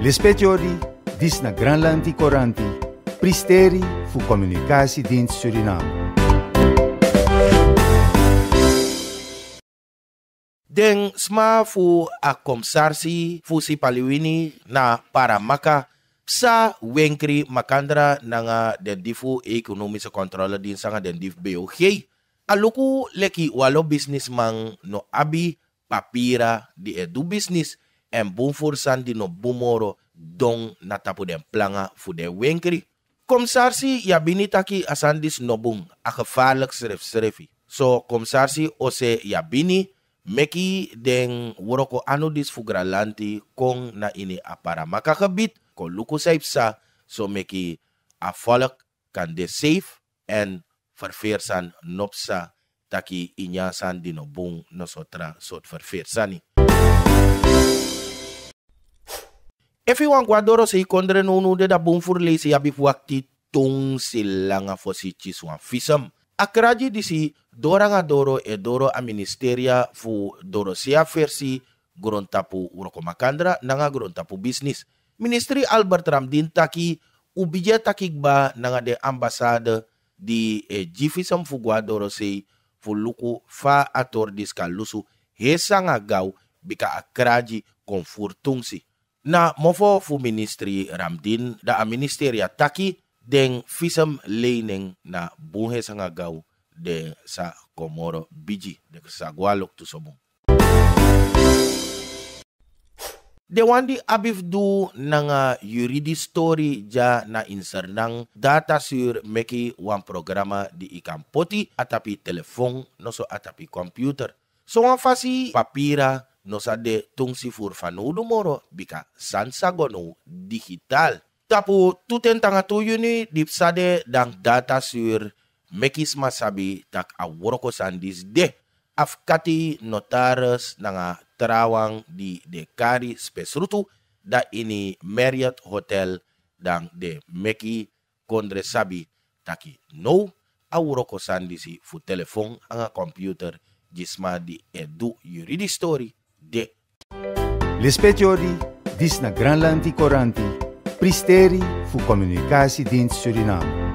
Lispetiori, dis na Granlandi Coranti, Pristeri fu Communicatiedienst Suriname. Den sma fu a komsarsi fu si paliwini na para maka sa wenkri makandra nanga den difu ekonomische controle din sanga den dif BOG. Aluku leki walo businessman no abi papira di edu business en bumfursan di no bumoro don na tapu den planga fu den wenkri. Komsarsi ya binitaki asandis nobung a gevaarlijk schrift schrifi. So komsarsi ose ya bini meki den woroko anodis fu gralanti kong na ini apara makakabit ko luku sa so meki a volk kan de safe en verveersan nopsa taki inyasan dino bung no sotra sot verveersani. Everyone guadoro se ikondre nunu de da bung furle se yabi wakti tung silanga fosichi swan fisam. Akraji disi dora nga doro e doro a ministeria fu doro sia versi grontapu uroko makandra nanga grontapu business. Ministri Albert Ramdin taki ubija ba nanga de ambassade di e jifisam fu guadoro se fu luku fa ator diska lusu hesa nga gau bika akraji kon furtungsi. Na mofo fu ministri Ramdin da a ministeria taki den fisam lening na bunhe sanga gau de sa komoro biji de sa gualok tu sobong. De wandi abif du nanga yuridi story ja na insernang data sur meki wan programa di ikan poti atapi telefon no so atapi computer. So wan fasi papira no sa de tungsi fur fanudu moro bika sansagono digital. Tapu tuten tanga ni dipsade dang data sur mekis masabi tak a worko sandis de. Afkati notaris nanga terawang di dekari spesrutu da ini Marriott Hotel dang de meki kondre sabi. Taki no a worko sandisi fu telefon anga computer jisma di edu yuridi story de Lispetiori, dis na Granlandi Coranti, Pristeri fu Communicatiedienst Suriname.